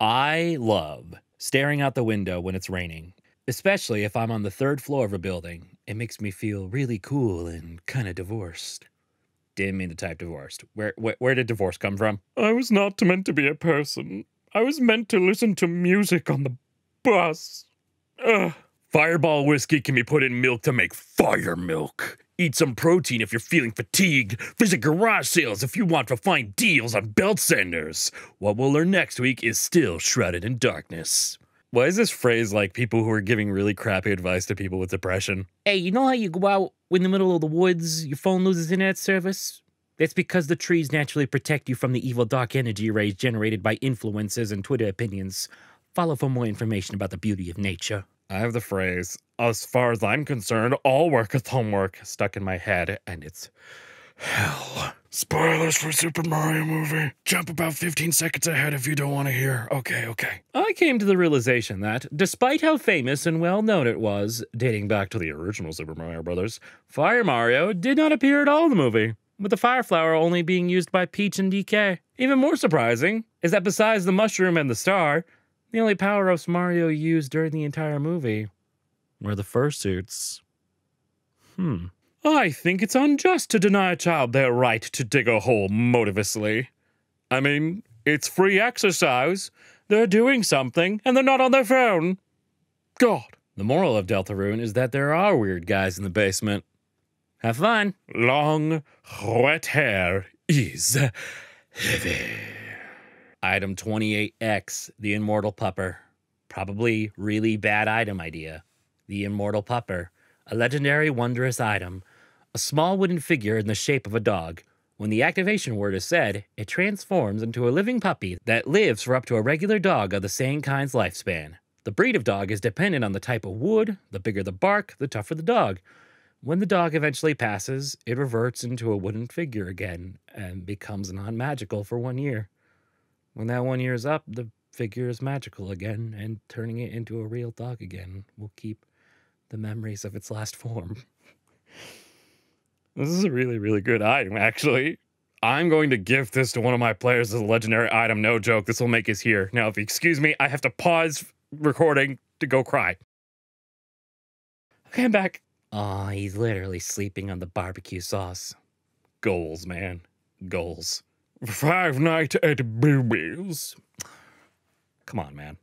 I love staring out the window when it's raining, especially if I'm on the third floor of a building. It makes me feel really cool and kind of divorced. Didn't mean to type divorced. Where, where where did divorce come from? I was not meant to be a person. I was meant to listen to music on the bus. Ugh. Fireball whiskey can be put in milk to make fire milk. Eat some protein if you're feeling fatigued. Visit garage sales if you want to find deals on belt sanders. What we'll learn next week is still shrouded in darkness. Why is this phrase like people who are giving really crappy advice to people with depression? Hey, you know how you go out in the middle of the woods, your phone loses internet service? That's because the trees naturally protect you from the evil dark energy rays generated by influencers and Twitter opinions. Follow for more information about the beauty of nature. I have the phrase, as far as I'm concerned, all work is homework, stuck in my head, and it's hell. Spoilers for Super Mario movie. Jump about 15 seconds ahead if you don't want to hear. Okay, okay. I came to the realization that, despite how famous and well known it was, dating back to the original Super Mario Brothers, Fire Mario did not appear at all in the movie, with the Fire Flower only being used by Peach and DK. Even more surprising is that besides the mushroom and the star, the only power ups Mario used during the entire movie were the fursuits. Hmm. I think it's unjust to deny a child their right to dig a hole motivously. I mean, it's free exercise. They're doing something, and they're not on their phone. God. The moral of Deltarune is that there are weird guys in the basement. Have fun. Long, wet hair is heavy. Item 28X, the Immortal Pupper. Probably really bad item idea. The Immortal Pupper, a legendary wondrous item, a small wooden figure in the shape of a dog. When the activation word is said, it transforms into a living puppy that lives for up to a regular dog of the same kind's lifespan. The breed of dog is dependent on the type of wood. The bigger the bark, the tougher the dog. When the dog eventually passes, it reverts into a wooden figure again and becomes non magical for one year. When that one year is up, the figure is magical again, and turning it into a real dog again will keep the memories of its last form. This is a really, really good item, actually. I'm going to give this to one of my players as a legendary item. No joke. This will make us here. Now, if you excuse me, I have to pause recording to go cry. Okay, I'm back. Oh, he's literally sleeping on the barbecue sauce. Goals, man. Goals. Five nights at Boobies. Come on, man.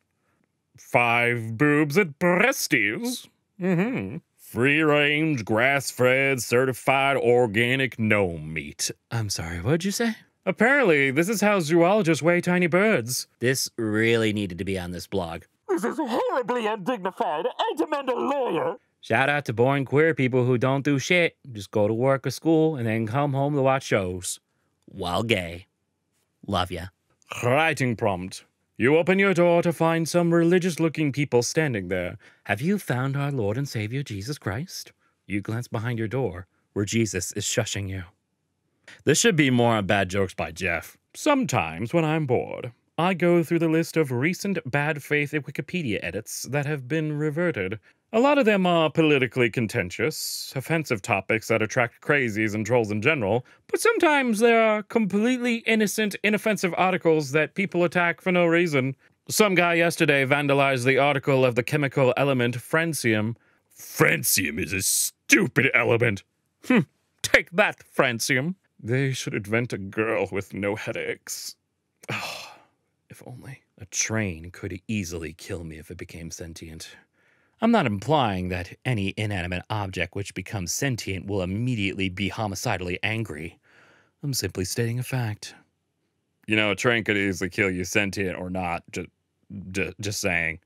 Five boobs at Breasties. Mm-hmm. Free range, grass fed, certified organic no meat. I'm sorry, what'd you say? Apparently, this is how zoologists weigh tiny birds. This really needed to be on this blog. This is horribly undignified. I demand a lawyer. Shout out to boring queer people who don't do shit. Just go to work or school and then come home to watch shows. While gay. Love ya. Writing prompt. You open your door to find some religious looking people standing there. Have you found our Lord and Savior Jesus Christ? You glance behind your door, where Jesus is shushing you. This should be more on bad jokes by Jeff. Sometimes, when I'm bored, I go through the list of recent bad faith Wikipedia edits that have been reverted. A lot of them are politically contentious, offensive topics that attract crazies and trolls in general, but sometimes there are completely innocent, inoffensive articles that people attack for no reason. Some guy yesterday vandalized the article of the chemical element francium. Francium is a stupid element. Hmm, take that, francium. They should invent a girl with no headaches. Oh, if only. A train could easily kill me if it became sentient. I'm not implying that any inanimate object which becomes sentient will immediately be homicidally angry. I'm simply stating a fact. You know, a train could easily kill you sentient or not. Just, just, just saying.